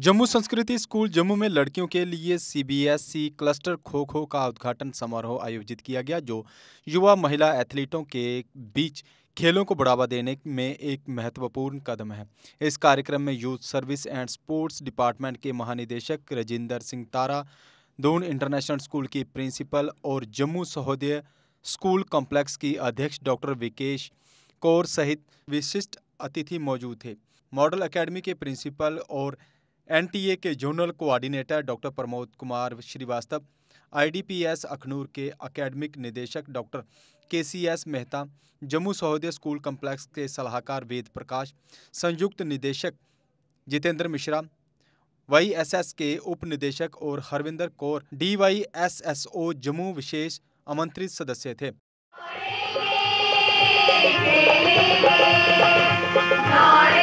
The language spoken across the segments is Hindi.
जम्मू संस्कृति स्कूल जम्मू में लड़कियों के लिए सीबीएसई क्लस्टर खो खो का उद्घाटन समारोह आयोजित किया गया, जो युवा महिला एथलीटों के बीच खेलों को बढ़ावा देने में एक महत्वपूर्ण कदम है। इस कार्यक्रम में youth service and sports department के महानिदेशक रजिंदर सिंह तारा, दून इंटरनेशनल स्कूल की प्रिंसिपल और जम्मू सहोदय स्कूल कॉम्प्लेक्स की अध्यक्ष डॉक्टर विकेश कौर सहित विशिष्ट अतिथि मौजूद थे। मॉडल अकेडमी के प्रिंसिपल और एनटीए के zonal coordinator doctor Pramod Kumar Srivastava IDPS Akhnoor के अकेडमिक निदेशक doctor K C S Mehta Jammu Sahodaya school complex के सलाहकार वेद प्रकाश संयुक्त निदेशक Jitendra Mishra Y S S के उप निदेशक और Harvinder Kaur D Y S S O Jammu विशेष आमंत्रित सदस्य थे teams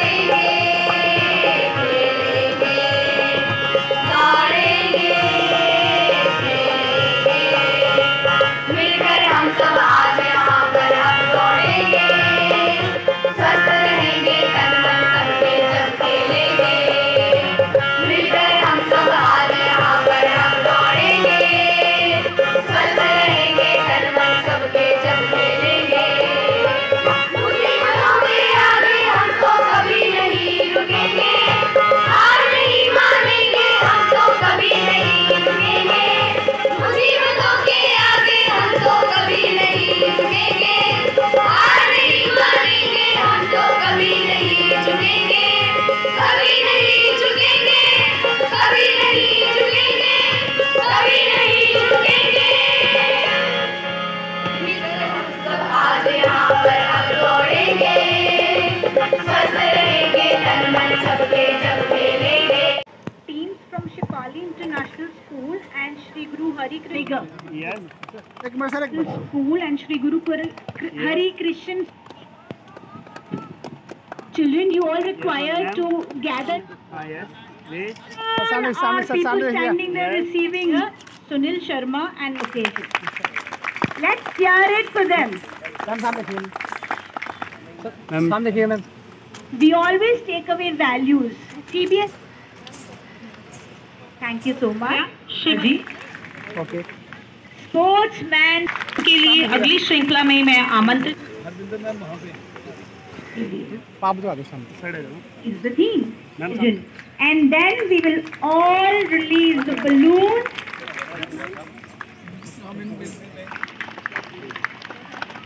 Hari Krishna एक मिनट सर एक minute School and Shri Guru Kar- Hari Krishna. Children, you all require to gather. हाँ यस वेट All सामने, सामने, are सर, people सामने here. standing there Yes. receiving Sunil Sharma and Mukesh. Let's hear it for them. Ma'am सामने देखिए मैम सामने देखिए ma'am We always take away values. TBS. Thank you so much. Ji Okay. के लिए अगली श्रृंखला में मैं आमंत्रित हरविंदर मैम वहाँ पे पाप दो आगे सामने is the theme. And then we will all release the balloon.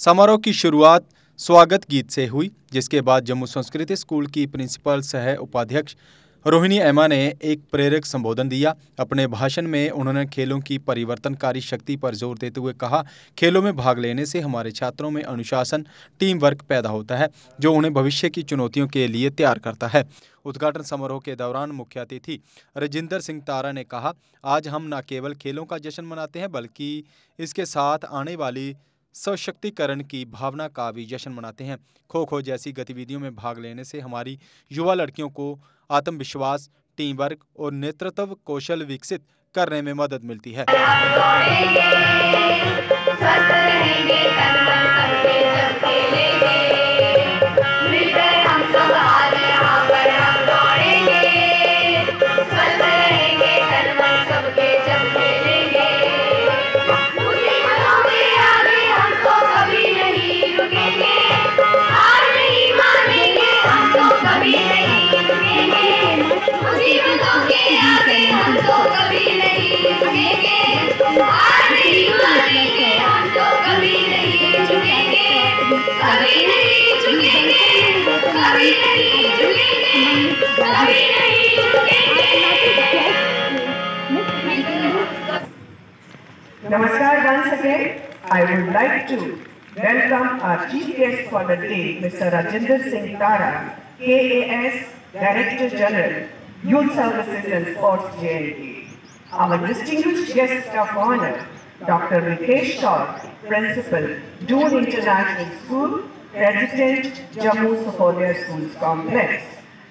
समारोह की शुरुआत स्वागत गीत से हुई जिसके बाद जम्मू संस्कृति स्कूल की प्रिंसिपल सह उपाध्यक्ष रोहिणी एमा ने एक प्रेरक संबोधन दिया। अपने भाषण में उन्होंने खेलों की परिवर्तनकारी शक्ति पर ज़ोर देते हुए कहा, खेलों में भाग लेने से हमारे छात्रों में अनुशासन टीम वर्क पैदा होता है, जो उन्हें भविष्य की चुनौतियों के लिए तैयार करता है। उद्घाटन समारोह के दौरान मुख्य अतिथि रजिंदर सिंह तारा ने कहा, आज हम न केवल खेलों का जश्न मनाते हैं, बल्कि इसके साथ आने वाली सशक्तिकरण की भावना का भी जश्न मनाते हैं। खो खो जैसी गतिविधियों में भाग लेने से हमारी युवा लड़कियों को आत्मविश्वास टीम वर्क और नेतृत्व कौशल विकसित करने में मदद मिलती है। Namaskar once again. I would like to welcome our chief guest for the day, Mr. Rajinder Singh Tara, KAS Director General, Youth Services and Sports JNK. Our distinguished guest of honor, Dr. Vikesh Shaw, Principal, Doon International School, President, Jammu Sahodaya Schools Complex.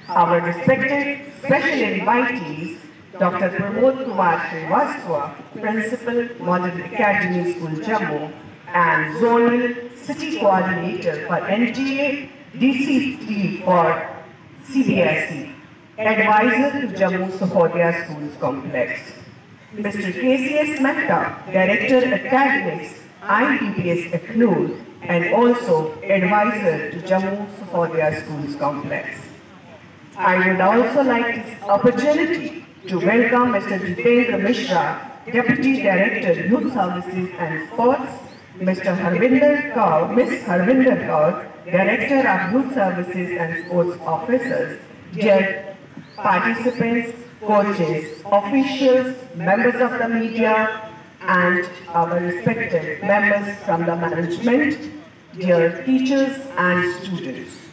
Our respected special invitees, Dr. Pramod Kumar Srivastava, Principal, Modern Academy School, Jammu, and Zonal City Coordinator for NTA, DCT for CBSE. Advisor to Jammu Sahodaya Schools Complex. Mr. KCS Mehta, Director Academics, IDPS Aknoor, and also Advisor to Jammu Sahodaya Schools Complex. I would also like this opportunity to welcome Mr. Jitendra Mishra, Deputy Director, Youth Services and Sports, Mr. Harvinder Kaur, Ms. Harvinder Kaur, Director of Youth Services and Sports Officers, dear participants, coaches, officials, members of the media, and our respected members from the management, dear teachers and students.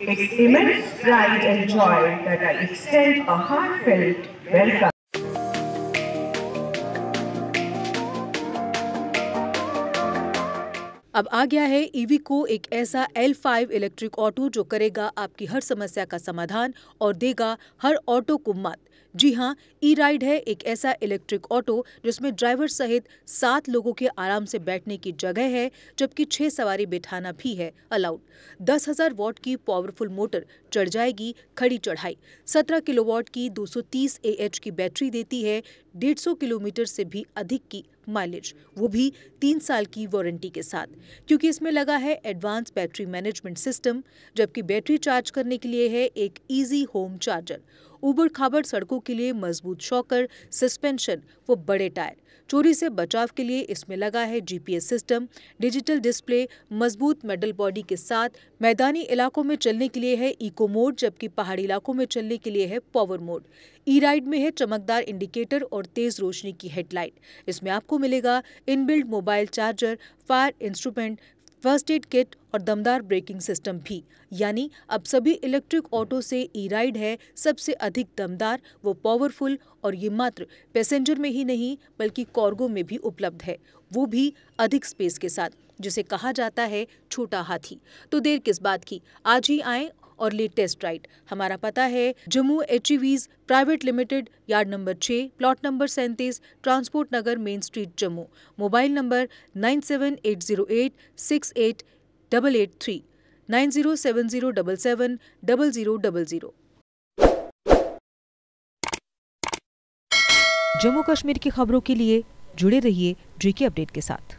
It's immense pride and joy that I extend a heartfelt welcome. अब आ गया है ईवीको एक ऐसा L5 इलेक्ट्रिक ऑटो जो करेगा आपकी हर समस्या का समाधान और देगा हर ऑटो को मत। जी हाँ ई राइड है एक ऐसा इलेक्ट्रिक ऑटो जिसमें ड्राइवर सहित सात लोगों के आराम से बैठने की जगह है, जबकि छह सवारी बिठाना भी है अलाउड दस हज़ार वॉट की पावरफुल मोटर चढ़ जाएगी खड़ी चढ़ाई। सत्रह किलोवाट की 230 एएच की बैटरी देती है 150 किलोमीटर से भी अधिक की। माइलेज वो भी तीन साल की वारंटी के साथ, क्योंकि इसमें लगा है एडवांस बैटरी मैनेजमेंट सिस्टम जबकि बैटरी चार्ज करने के लिए है एक ईजी होम चार्जर उबड़ खाबड़ सड़कों के लिए मज़बूत शॉकर, सस्पेंशन वो बड़े टायर। चोरी से बचाव के लिए इसमें लगा है जीपीएस सिस्टम। डिजिटल डिस्प्ले, मज़बूत मेडल बॉडी के साथ मैदानी इलाकों में चलने के लिए है इको मोड, जबकि पहाड़ी इलाकों में चलने के लिए है पावर मोड। ई राइड में है चमकदार इंडिकेटर और तेज रोशनी की हेडलाइट। इसमें आपको मिलेगा inbuilt mobile charger, fire instrument first aid kit और दमदार ब्रेकिंग सिस्टम भी, यानी अब सभी इलेक्ट्रिक ऑटो से ई राइड है, सबसे अधिक दमदार, वो पावरफुल और ये मात्र पैसेंजर में ही नहीं, बल्कि कॉर्गो में भी उपलब्ध है। वो भी अधिक स्पेस के साथ, जिसे कहा जाता है छोटा हाथी। तो देर किस बात की? आज ही आए और लेटेस्ट राइट। हमारा पता है, Jammu H private limited, yard number छः प्लॉट नंबर सैंतीस, transport Nagar, main street, Jammu. Mobile number nine seven eight zero eight six eight double eight three. Nine zero seven zero double seven double zero double zero. Jammu Kashmir की खबरों के लिए जुड़े रहिए जेके अपडेट के साथ।